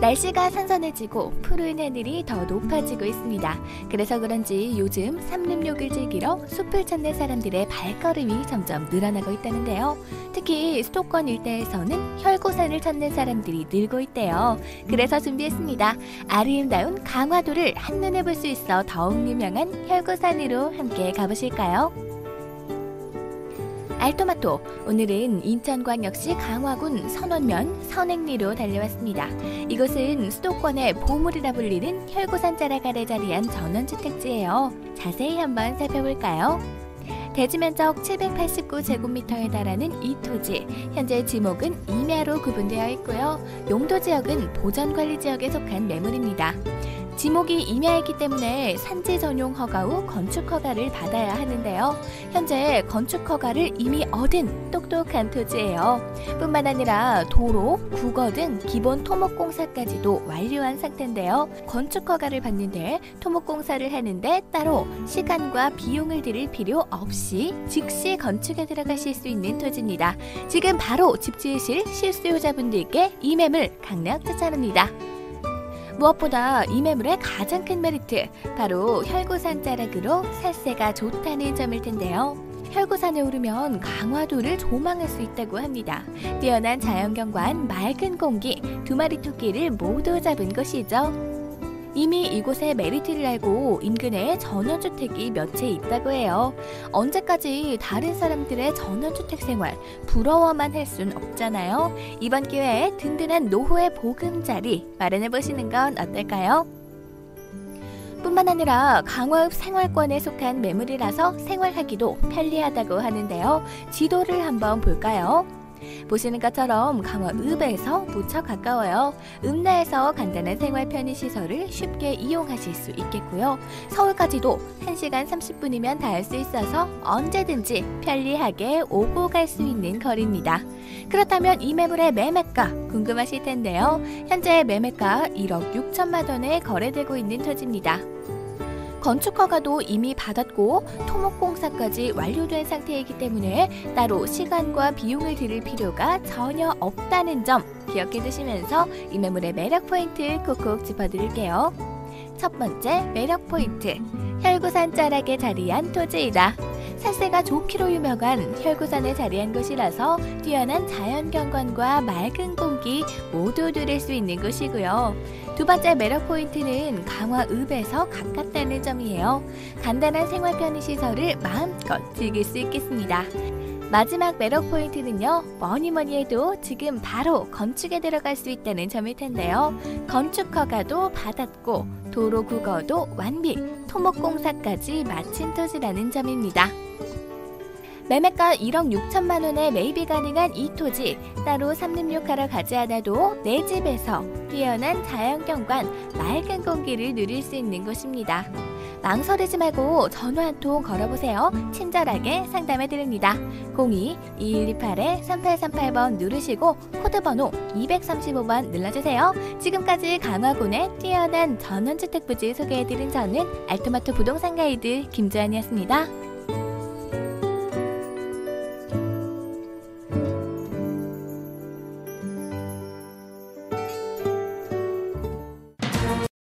날씨가 선선해지고 푸른 하늘이 더 높아지고 있습니다. 그래서 그런지 요즘 삼림욕을 즐기러 숲을 찾는 사람들의 발걸음이 점점 늘어나고 있다는데요. 특히 수도권 일대에서는 혈고산을 찾는 사람들이 늘고 있대요. 그래서 준비했습니다. 아름다운 강화도를 한눈에 볼 수 있어 더욱 유명한 혈고산으로 함께 가보실까요? 알토마토 오늘은 인천광역시 강화군 선원면 선행리로 달려왔습니다. 이곳은 수도권의 보물이라 불리는 혈고산 자락 아래 자리한 전원주택지예요. 자세히 한번 살펴볼까요? 대지 면적 789제곱미터에 달하는 이 토지, 현재 지목은 임야로 구분되어 있고요. 용도 지역은 보전관리 지역에 속한 매물입니다. 지목이 임야이기 때문에 산지 전용 허가 후 건축 허가를 받아야 하는데요. 현재 건축 허가를 이미 얻은 똑똑한 토지예요. 뿐만 아니라 도로, 국어 등 기본 토목공사까지도 완료한 상태인데요. 건축 허가를 받는데 토목공사를 하는데 따로 시간과 비용을 들일 필요 없이 즉시 건축에 들어가실 수 있는 토지입니다. 지금 바로 집 지으실 실수요자분들께 이 매물 강력 추천합니다. 무엇보다 이 매물의 가장 큰 메리트 바로 혈구산 자락으로 살세가 좋다는 점일 텐데요. 혈구산에 오르면 강화도를 조망할 수 있다고 합니다. 뛰어난 자연경관, 맑은 공기, 두 마리 토끼를 모두 잡은 곳이죠. 이미 이곳의 메리트를 알고 인근에 전원주택이 몇 채 있다고 해요. 언제까지 다른 사람들의 전원주택 생활 부러워만 할 순 없잖아요. 이번 기회에 든든한 노후의 보금자리 마련해 보시는 건 어떨까요? 뿐만 아니라 강화읍 생활권에 속한 매물이라서 생활하기도 편리하다고 하는데요. 지도를 한번 볼까요? 보시는 것처럼 강화읍에서 무척 가까워요. 읍내에서 간단한 생활 편의 시설을 쉽게 이용하실 수 있겠고요. 서울까지도 1시간 30분이면 닿을 수 있어서 언제든지 편리하게 오고 갈 수 있는 거리입니다. 그렇다면 이 매물의 매매가 궁금하실 텐데요. 현재 매매가 1억 6천만 원에 거래되고 있는 토지입니다. 건축 허가도 이미 받았고 토목공사까지 완료된 상태이기 때문에 따로 시간과 비용을 들일 필요가 전혀 없다는 점 기억해 두시면서 이 매물의 매력 포인트 콕콕 짚어드릴게요. 첫 번째 매력 포인트 혈구산 자락에 자리한 토지이다. 살세가 좋기로 유명한 혈구산에 자리한 곳이라서 뛰어난 자연경관과 맑은 공기 모두 누릴 수 있는 곳이고요. 두 번째 매력 포인트는 강화 읍에서 가깝다는 점이에요. 간단한 생활 편의 시설을 마음껏 즐길 수 있겠습니다. 마지막 매력 포인트는요, 뭐니 뭐니 해도 지금 바로 건축에 들어갈 수 있다는 점일 텐데요. 건축 허가도 받았고, 도로 국어도 완비, 토목공사까지 마친 토지라는 점입니다. 매매가 1억 6천만 원에 매입이 가능한 이 토지 따로 삼림욕하러 가지 않아도 내 집에서 뛰어난 자연경관 맑은 공기를 누릴 수 있는 곳입니다. 망설이지 말고 전화 한 통 걸어보세요. 친절하게 상담해 드립니다. 02-2128-3838번 누르시고 코드 번호 235번 눌러주세요. 지금까지 강화군의 뛰어난 전원주택 부지 소개해드린 저는 알토마토 부동산 가이드 김주환이었습니다.